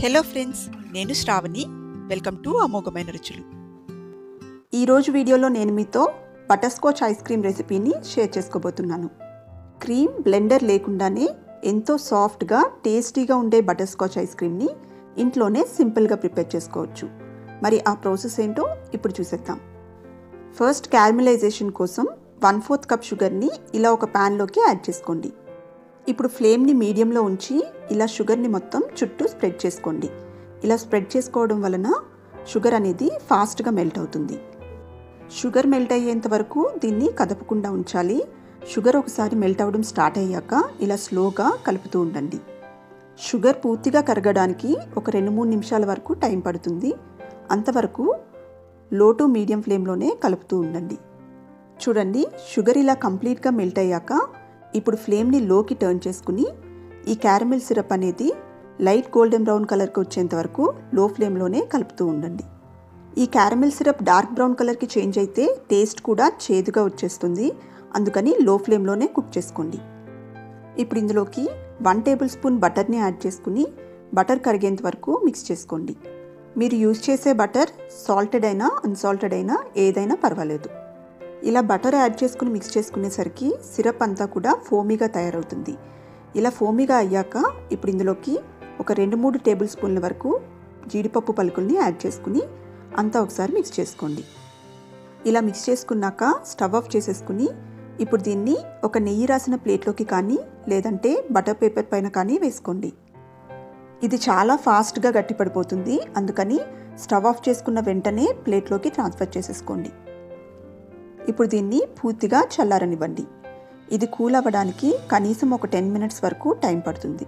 Hello friends నేను Shravani. Welcome to అమోఘమైన రుచులు. ఈరోజు వీడియోలో నేను మీతో బటర్స్కాచ్ ఐస్ క్రీమ్ రెసిపీని షేర్ చేసుకోబోతున్నాను. క్రీమ్ బ్లెండర్ లేకుండానే ఎంతో సాఫ్ట్గా టేస్టీగా ఉండే బటర్స్కాచ్ ఐస్ క్రీమ్ని ఇంట్లోనే సింపుల్గా ప్రిపేర్ చేసుకోవచ్చు. మరి ఆ ప్రాసెస్ ఏంటో ఇప్పుడు చూసేద్దాం. ఫస్ట్ క్యారమిలైజేషన్ కోసం వన్ ఫోర్త్ కప్ షుగర్ని ఇలా ఒక ప్యాన్లోకి యాడ్ చేసుకోండి. ఇప్పుడు ఫ్లేమ్ని మీడియంలో ఉంచి ఇలా షుగర్ని మొత్తం చుట్టూ స్ప్రెడ్ చేసుకోండి. ఇలా స్ప్రెడ్ చేసుకోవడం వలన షుగర్ అనేది ఫాస్ట్గా మెల్ట్ అవుతుంది. షుగర్ మెల్ట్ అయ్యేంత వరకు దీన్ని కదపకుండా ఉంచాలి. షుగర్ ఒకసారి మెల్ట్ అవ్వడం స్టార్ట్ అయ్యాక ఇలా స్లోగా కలుపుతూ ఉండండి. షుగర్ పూర్తిగా కరగడానికి ఒక రెండు మూడు నిమిషాల వరకు టైం పడుతుంది. అంతవరకు లో టు మీడియం ఫ్లేమ్లోనే కలుపుతూ ఉండండి. చూడండి షుగర్ ఇలా కంప్లీట్గా మెల్ట్ అయ్యాక ఇప్పుడు ఫ్లేమ్ని లోకి టర్న్ చేసుకుని ఈ క్యారమిల్ సిరప్ అనేది లైట్ గోల్డెన్ బ్రౌన్ కలర్కి వచ్చేంత వరకు లో ఫ్లేమ్లోనే కలుపుతూ ఉండండి. ఈ క్యారమిల్ సిరప్ డార్క్ బ్రౌన్ కలర్కి చేంజ్ అయితే టేస్ట్ కూడా చేదుగా వచ్చేస్తుంది. అందుకని లో ఫ్లేమ్లోనే కుక్ చేసుకోండి. ఇప్పుడు ఇందులోకి వన్ టేబుల్ స్పూన్ బటర్ని యాడ్ చేసుకుని బటర్ కరిగేంత వరకు మిక్స్ చేసుకోండి. మీరు యూజ్ చేసే బటర్ సాల్టెడ్ అయినా అన్సాల్టెడ్ అయినా ఏదైనా పర్వాలేదు. ఇలా బటర్ యాడ్ చేసుకుని మిక్స్ చేసుకునేసరికి సిరప్ అంతా కూడా ఫోమీగా తయారవుతుంది. ఇలా ఫోమీగా అయ్యాక ఇప్పుడు ఇందులోకి ఒక రెండు మూడు టేబుల్ స్పూన్ల వరకు జీడిపప్పు పలుకుల్ని యాడ్ చేసుకుని అంతా ఒకసారి మిక్స్ చేసుకోండి. ఇలా మిక్స్ చేసుకున్నాక స్టవ్ ఆఫ్ చేసేసుకుని ఇప్పుడు దీన్ని ఒక నెయ్యి రాసిన ప్లేట్లోకి కానీ లేదంటే బటర్ పేపర్ పైన కానీ వేసుకోండి. ఇది చాలా ఫాస్ట్గా గట్టిపడిపోతుంది. అందుకని స్టవ్ ఆఫ్ చేసుకున్న వెంటనే ప్లేట్లోకి ట్రాన్స్ఫర్ చేసేసుకోండి. ఇప్పుడు దీన్ని పూర్తిగా చల్లారనివ్వండి. ఇది కూల్ అవ్వడానికి కనీసం ఒక టెన్ మినిట్స్ వరకు టైం పడుతుంది.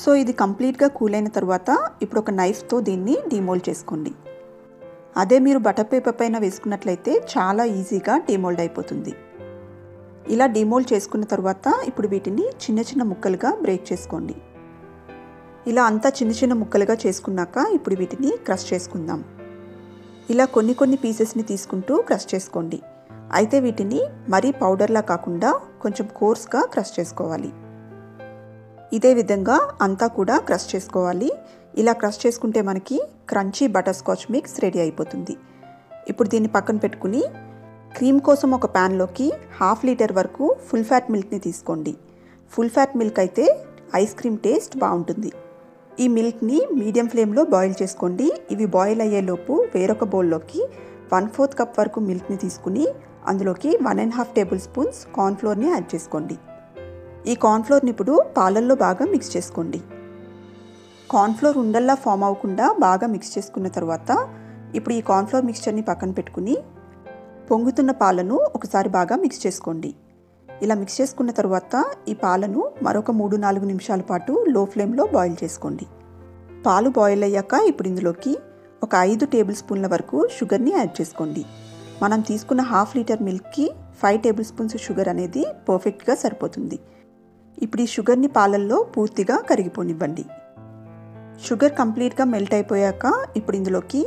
సో ఇది కంప్లీట్గా కూల్ అయిన తర్వాత ఇప్పుడు ఒక నైఫ్తో దీన్ని డిమోల్డ్ చేసుకోండి. అదే మీరు బటర్ పేపర్ పైన వేసుకున్నట్లయితే చాలా ఈజీగా డిమోల్డ్ అయిపోతుంది. ఇలా డిమోల్డ్ చేసుకున్న తర్వాత ఇప్పుడు వీటిని చిన్న చిన్న ముక్కలుగా బ్రేక్ చేసుకోండి. ఇలా అంతా చిన్న చిన్న ముక్కలుగా చేసుకున్నాక ఇప్పుడు వీటిని క్రష్ చేసుకుందాం. ఇలా కొన్ని కొన్ని పీసెస్ని తీసుకుంటూ క్రష్ చేసుకోండి. అయితే వీటిని మరీ పౌడర్లా కాకుండా కొంచెం కోర్స్గా క్రష్ చేసుకోవాలి. ఇదే విధంగా అంతా కూడా క్రష్ చేసుకోవాలి. ఇలా క్రష్ చేసుకుంటే మనకి crunchy butterscotch mix ready అయిపోతుంది. ఇప్పుడు దీన్ని పక్కన పెట్టుకుని క్రీమ్ కోసం ఒక ప్యాన్లోకి హాఫ్ లీటర్ వరకు ఫుల్ ఫ్యాట్ మిల్క్ని తీసుకోండి. ఫుల్ ఫ్యాట్ మిల్క్ అయితే ఐస్ క్రీమ్ టేస్ట్ బాగుంటుంది. ఈ మిల్క్ని మీడియం ఫ్లేమ్లో బాయిల్ చేసుకోండి. ఇవి బాయిల్ అయ్యేలోపు వేరొక బౌల్లోకి వన్ ఫోర్త్ కప్ వరకు మిల్క్ని తీసుకుని అందులోకి one and half tablespoons కార్న్ఫ్లోర్ని యాడ్ చేసుకోండి. ఈ కార్న్ఫ్లోర్ని ఇప్పుడు పాలల్లో బాగా మిక్స్ చేసుకోండి. కార్న్ఫ్లోర్ ఉండల్లా ఫామ్ అవ్వకుండా బాగా మిక్స్ చేసుకున్న తర్వాత ఇప్పుడు ఈ కార్న్ఫ్లోర్ మిక్స్చర్ని పక్కన పెట్టుకుని పొంగుతున్న పాలను ఒకసారి బాగా మిక్స్ చేసుకోండి. ఇలా మిక్స్ చేసుకున్న తర్వాత ఈ పాలను మరొక మూడు నాలుగు నిమిషాల పాటు లో ఫ్లేమ్లో బాయిల్ చేసుకోండి. పాలు బాయిల్ అయ్యాక ఇప్పుడు ఇందులోకి ఒక ఐదు టేబుల్ స్పూన్ల వరకు షుగర్ని యాడ్ చేసుకోండి. మనం తీసుకున్న హాఫ్ లీటర్ మిల్క్కి ఫైవ్ టేబుల్ స్పూన్స్ షుగర్ అనేది పర్ఫెక్ట్గా సరిపోతుంది. ఇప్పుడు ఈ షుగర్ని పాలల్లో పూర్తిగా కరిగిపోనివ్వండి. షుగర్ కంప్లీట్గా మెల్ట్ అయిపోయాక ఇప్పుడు ఇందులోకి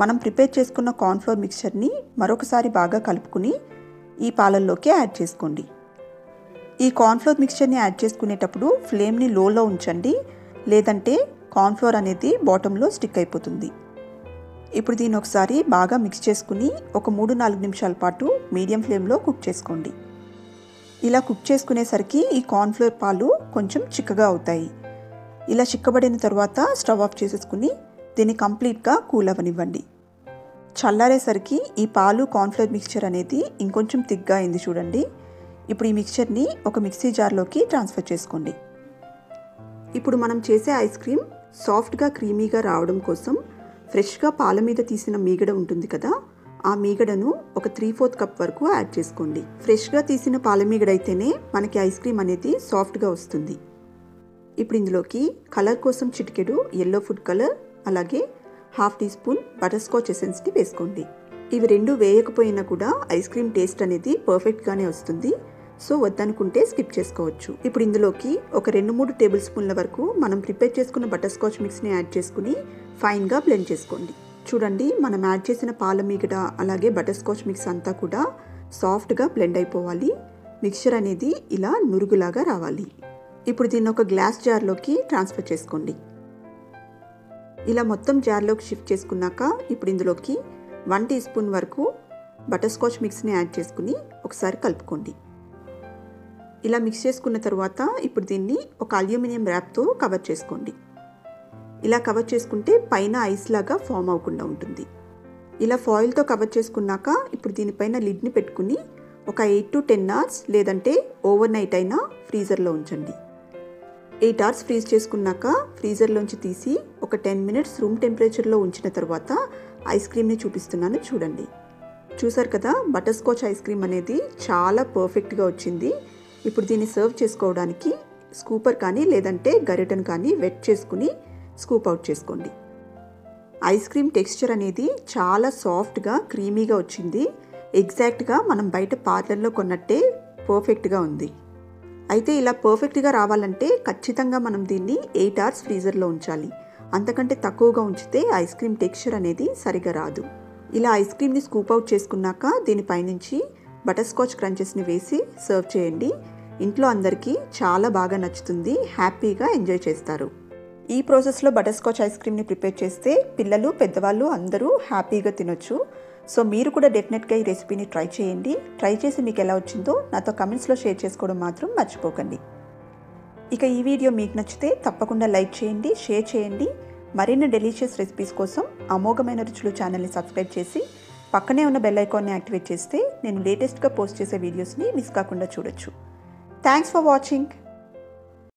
మనం ప్రిపేర్ చేసుకున్న కార్న్ఫ్లోర్ మిక్చర్ని మరొకసారి బాగా కలుపుకుని ఈ పాలల్లోకి యాడ్ చేసుకోండి. ఈ కార్న్ఫ్లోర్ మిక్చర్ని యాడ్ చేసుకునేటప్పుడు ఫ్లేమ్ని లోలో ఉంచండి లేదంటే కార్న్ఫ్లోర్ అనేది బాటంలో స్టిక్ అయిపోతుంది. ఇప్పుడు దీన్ని ఒకసారి బాగా మిక్స్ చేసుకుని ఒక మూడు నాలుగు నిమిషాల పాటు మీడియం ఫ్లేమ్లో కుక్ చేసుకోండి. ఇలా కుక్ చేసుకునేసరికి ఈ కార్న్ఫ్లోర్ పాలు కొంచెం చిక్కగా అవుతాయి. ఇలా చిక్కబడిన తర్వాత స్టవ్ ఆఫ్ చేసేసుకుని దీన్ని కంప్లీట్గా కూల్ అవ్వనివ్వండి. చల్లారేసరికి ఈ పాలు కార్న్ఫ్లోర్ మిక్చర్ అనేది ఇంకొంచెం తిగ్గా అయింది చూడండి. ఇప్పుడు ఈ మిక్చర్ని ఒక మిక్సీ జార్లోకి ట్రాన్స్ఫర్ చేసుకోండి. ఇప్పుడు మనం చేసే ఐస్ క్రీమ్ సాఫ్ట్గా క్రీమీగా రావడం కోసం ఫ్రెష్గా పాల మీద తీసిన మీగడ ఉంటుంది కదా ఆ మీగడను ఒక త్రీ ఫోర్త్ కప్ వరకు యాడ్ చేసుకోండి. ఫ్రెష్గా తీసిన పాల మీగడ అయితేనే మనకి ఐస్ క్రీమ్ అనేది సాఫ్ట్గా వస్తుంది. ఇప్పుడు ఇందులోకి కలర్ కోసం చిటికెడు ఎల్లో ఫుడ్ కలర్ అలాగే half teaspoon butterscotch ఎసెన్స్ని వేసుకోండి. ఇవి రెండు వేయకపోయినా కూడా ఐస్ క్రీమ్ టేస్ట్ అనేది పర్ఫెక్ట్గానే వస్తుంది. సో వద్దనుకుంటే స్కిప్ చేసుకోవచ్చు. ఇప్పుడు ఇందులోకి ఒక రెండు మూడు టేబుల్ స్పూన్ల వరకు మనం ప్రిపేర్ చేసుకున్న బటర్ స్కాచ్ మిక్స్ని యాడ్ చేసుకుని ఫైన్గా బ్లెండ్ చేసుకోండి. చూడండి మనం యాడ్ చేసిన పాల మీగడ అలాగే బటర్ స్కాచ్ మిక్స్ అంతా కూడా సాఫ్ట్గా బ్లెండ్ అయిపోవాలి. మిక్చర్ అనేది ఇలా నురుగులాగా రావాలి. ఇప్పుడు దీన్ని ఒక గ్లాస్ జార్లోకి ట్రాన్స్ఫర్ చేసుకోండి. ఇలా మొత్తం జార్లోకి షిఫ్ట్ చేసుకున్నాక ఇప్పుడు ఇందులోకి వన్ టీ స్పూన్ వరకు బటర్ స్కాచ్ మిక్స్ని యాడ్ చేసుకుని ఒకసారి కలుపుకోండి. ఇలా మిక్స్ చేసుకున్న తర్వాత ఇప్పుడు దీన్ని ఒక అల్యూమినియం ర్యాప్తో కవర్ చేసుకోండి. ఇలా కవర్ చేసుకుంటే పైన ఐస్ లాగా ఫామ్ అవ్వకుండా ఉంటుంది. ఇలా ఫాయిల్తో కవర్ చేసుకున్నాక ఇప్పుడు దీనిపైన లిడ్ని పెట్టుకుని ఒక ఎయిట్ టు టెన్ అవర్స్ లేదంటే ఓవర్ నైట్ అయినా ఫ్రీజర్లో ఉంచండి. ఎయిట్ అవర్స్ ఫ్రీజ్ చేసుకున్నాక ఫ్రీజర్లోంచి తీసి ఒక టెన్ మినిట్స్ రూమ్ టెంపరేచర్లో ఉంచిన తర్వాత ఐస్ క్రీమ్ని చూపిస్తున్నాను చూడండి. చూసారు కదా బటర్ స్కాచ్ ఐస్ క్రీమ్ అనేది చాలా పర్ఫెక్ట్గా వచ్చింది. ఇప్పుడు దీన్ని సర్వ్ చేసుకోవడానికి స్కూపర్ కానీ లేదంటే గరిటను కానీ వెట్ చేసుకుని స్కూప్ అవుట్ చేసుకోండి. ఐస్ క్రీమ్ టెక్స్చర్ అనేది చాలా సాఫ్ట్గా క్రీమీగా వచ్చింది. ఎగ్జాక్ట్గా మనం బయట పార్లర్లో కొన్నట్టే పర్ఫెక్ట్గా ఉంది. అయితే ఇలా పర్ఫెక్ట్గా రావాలంటే ఖచ్చితంగా మనం దీన్ని ఎయిట్ అవర్స్ ఫ్రీజర్లో ఉంచాలి. అంతకంటే తక్కువగా ఉంచితే ఐస్ క్రీమ్ టెక్స్చర్ అనేది సరిగా రాదు. ఇలా ఐస్ క్రీమ్ని స్కూప్ అవుట్ చేసుకున్నాక దీనిపైనుంచి బటర్స్కాచ్ క్రంచెస్ని వేసి సర్వ్ చేయండి. ఇంట్లో అందరికీ చాలా బాగా నచ్చుతుంది. హ్యాపీగా ఎంజాయ్ చేస్తారు. ఈ ప్రాసెస్లో బటర్స్కాచ్ ఐస్ క్రీమ్ని ప్రిపేర్ చేస్తే పిల్లలు పెద్దవాళ్ళు అందరూ హ్యాపీగా తినొచ్చు. సో మీరు కూడా డెఫినెట్గా ఈ రెసిపీని ట్రై చేయండి. ట్రై చేసి మీకు ఎలా వచ్చిందో నాతో కమెంట్స్లో షేర్ చేసుకోవడం మాత్రం మర్చిపోకండి. ఇక ఈ వీడియో మీకు నచ్చితే తప్పకుండా లైక్ చేయండి షేర్ చేయండి. మరిన్ని డెలీషియస్ రెసిపీస్ కోసం అమోఘమైన రుచులు ఛానల్ని సబ్స్క్రైబ్ చేసి పక్కనే ఉన్న బెల్ ఐకాన్ని యాక్టివేట్ చేస్తే నేను లేటెస్ట్గా పోస్ట్ చేసే వీడియోస్ని మిస్ కాకుండా చూడొచ్చు. Thanks for watching